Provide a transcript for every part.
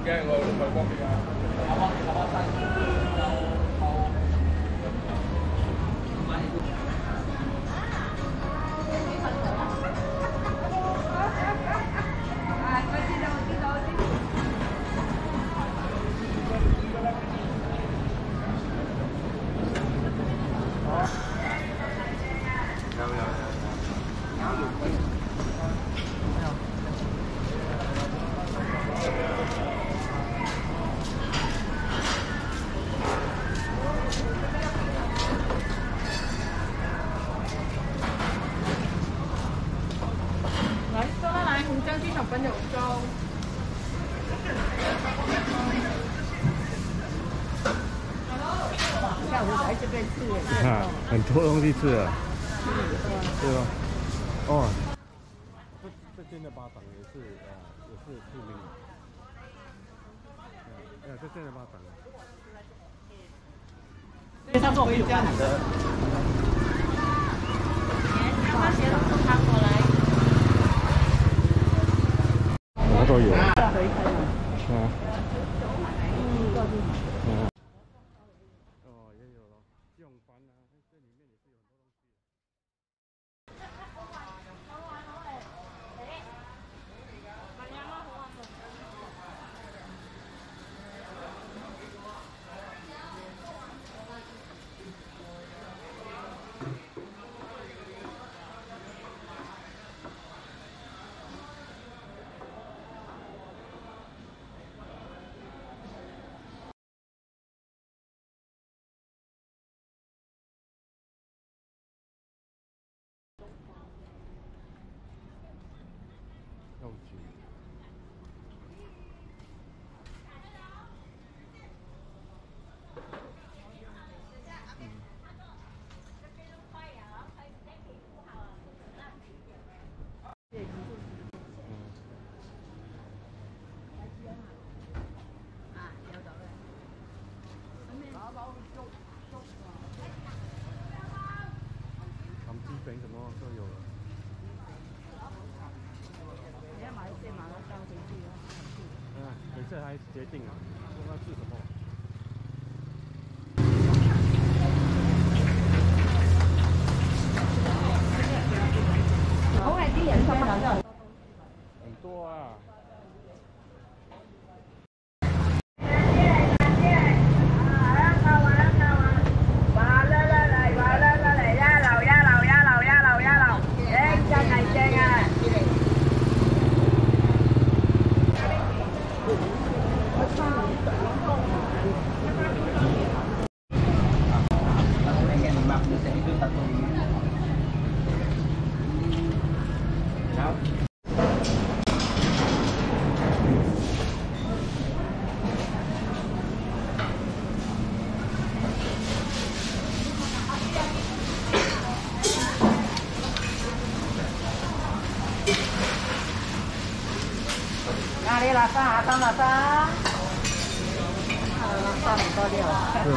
Oke, gue lupa 生多东西吃了，对吧？哦，这这边的巴掌也是呃也是出名的，嗯，这边的巴掌。他做回家的。把鞋都拿过来。什么都有。嗯。嗯。哦，也有了，用饭啊，这里面也是有很多东西。药局。他们基本什么都有了。这还是决定啊，说要吃什么。很多啊。哪里拉萨？当拉萨？拉萨很多料。是吗？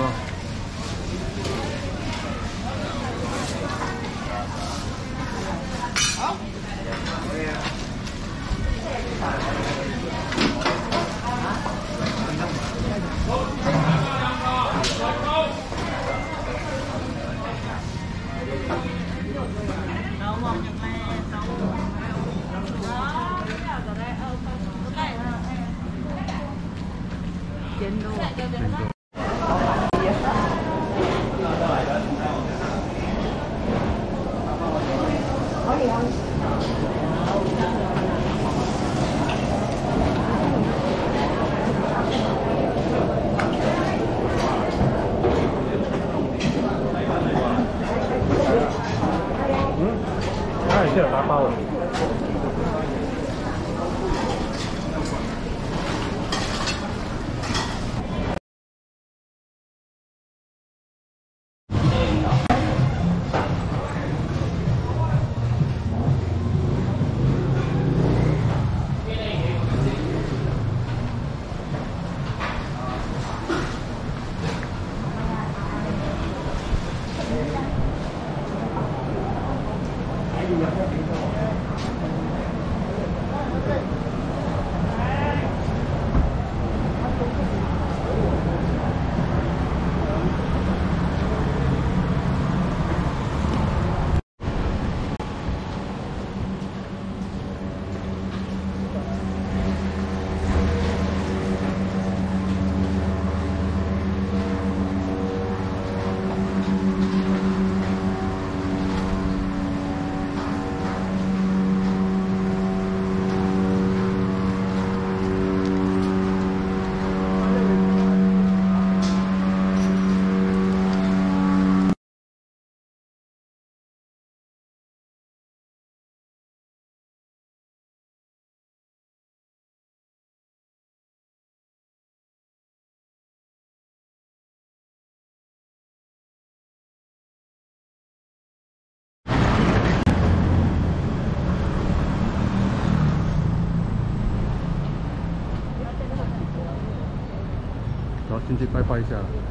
好，它也是有打包进去拜拜一下。